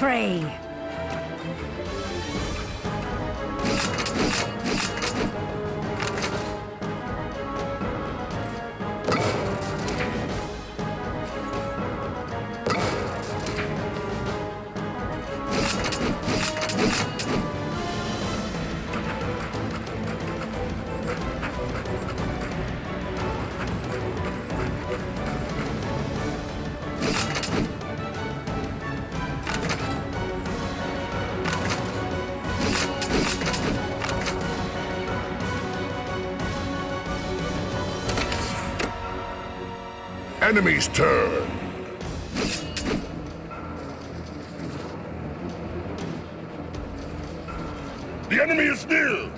Into Enemy's turn. The enemy is near!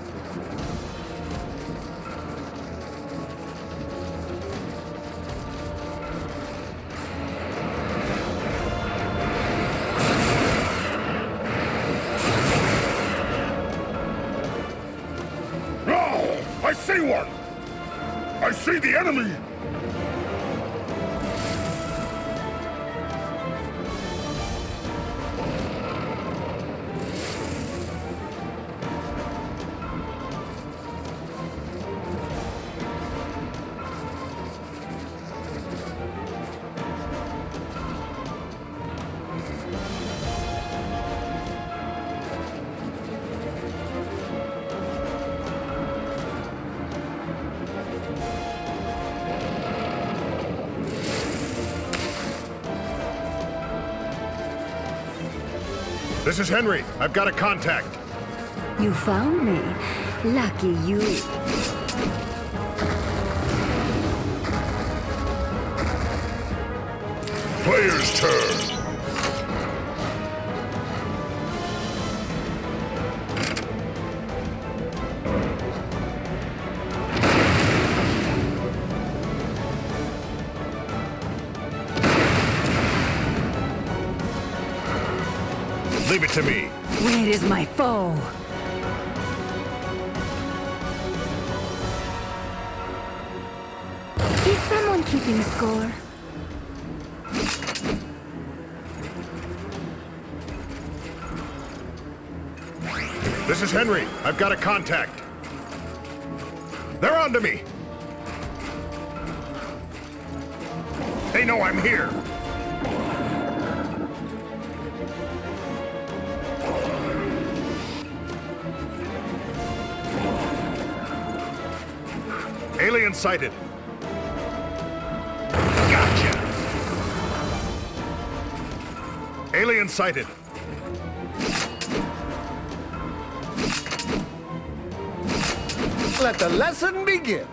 Oh, I see one! I see the enemy! This is Henry. I've got a contact. You found me. Lucky you. Player's turn. Leave it to me. Where is my foe? Is someone keeping score? This is Henry. I've got a contact. They're on to me. They know I'm here. Alien sighted. Gotcha. Alien sighted. Let the lesson begin.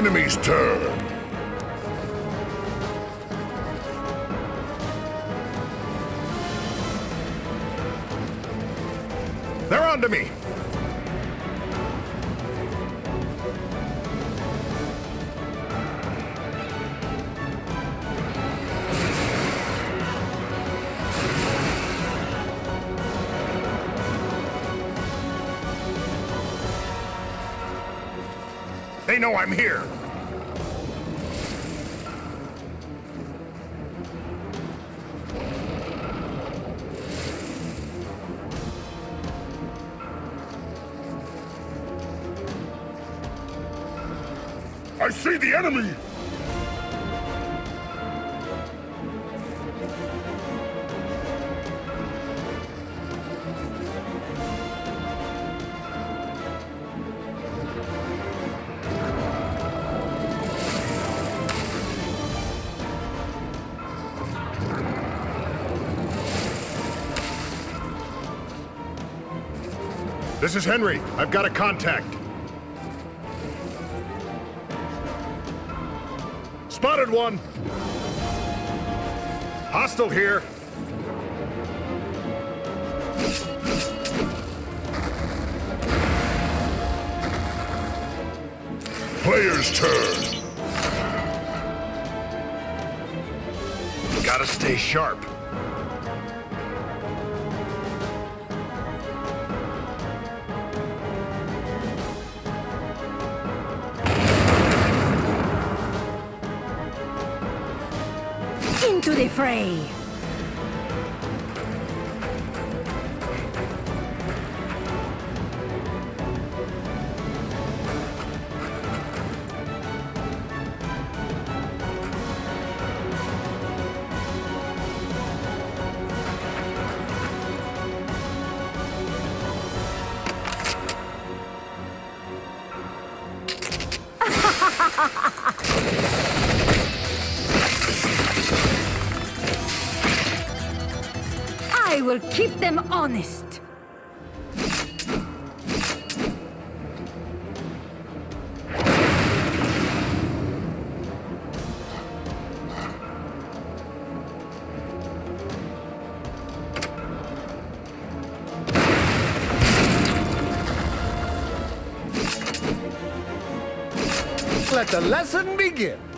Enemy's turn. They're on to me. They know I'm here. I see the enemy! This is Henry. I've got a contact. Spotted one! Hostile here. Player's turn. Gotta stay sharp. Into will keep them honest! Let the lesson begin.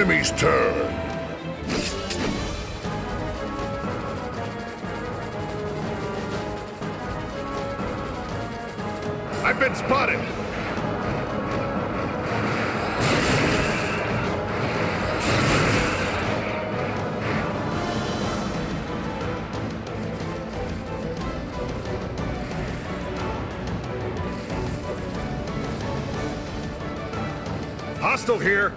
Enemy's turn. I've been spotted. Hostile here.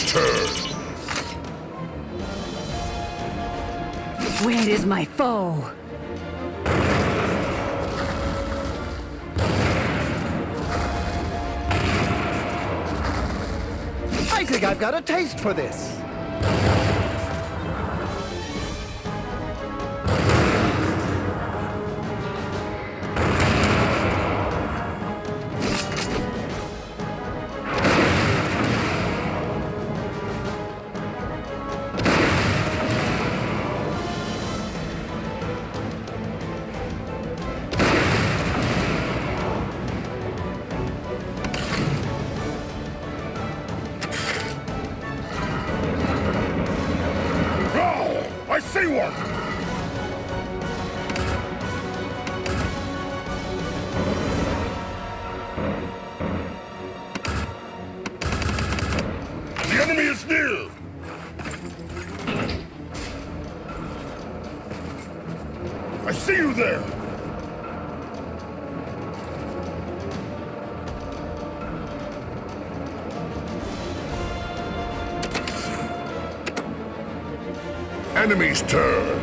Player's turn. Where is my foe? I think I've got a taste for this. Oh, enemy's turn.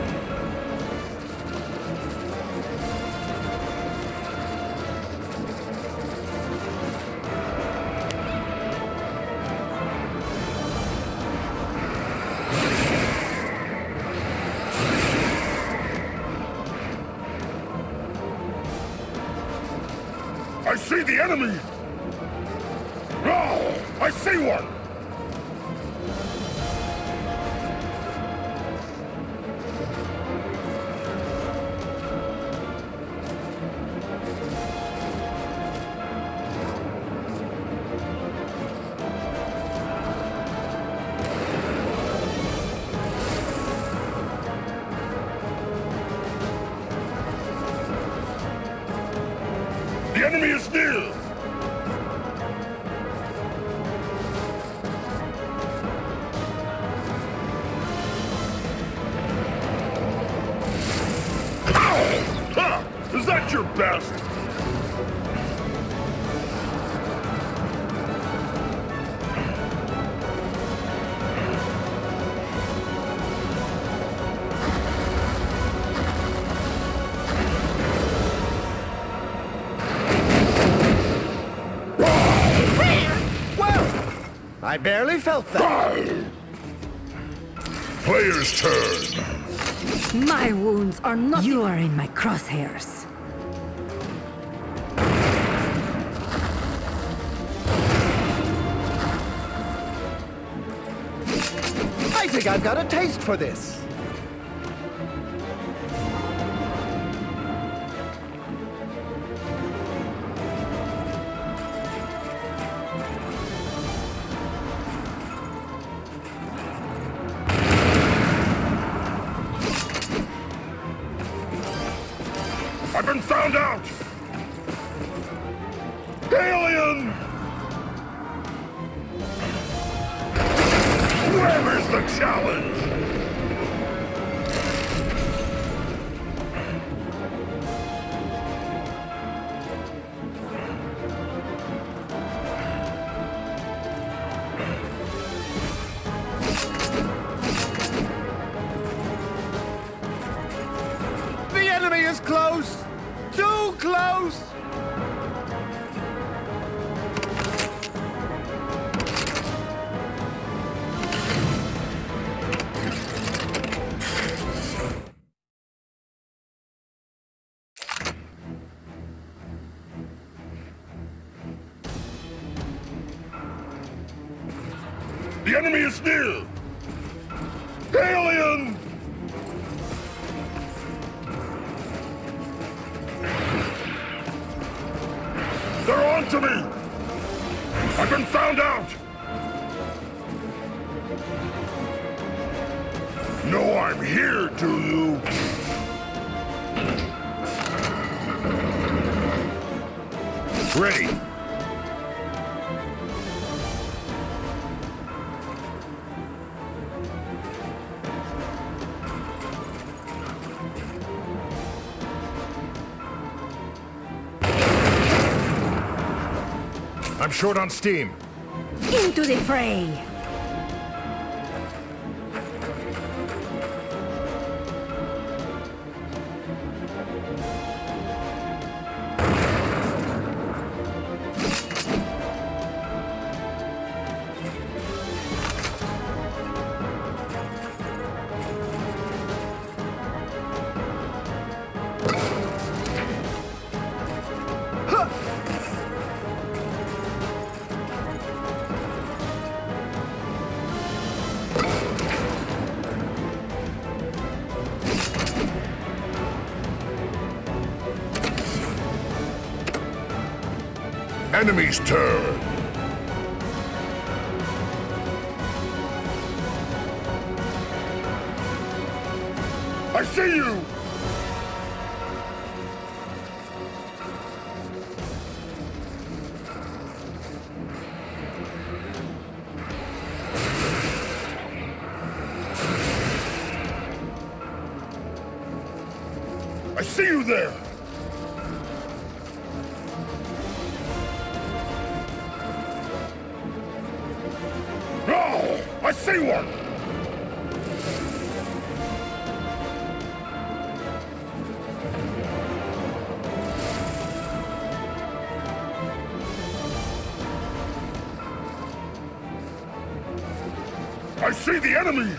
I see the enemy! Oh, I see one! Ha! Is that your best? Well, I barely felt that. Player's turn. My wounds are not. You are in my crosshairs. Think I've got a taste for this. The enemy is near! Alien! They're on to me! I've been found out! No, I'm here, do you? Ready. I'm short on steam. Into the fray! Turn. I see you! I see one! I see the enemy!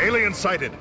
Alien sighted.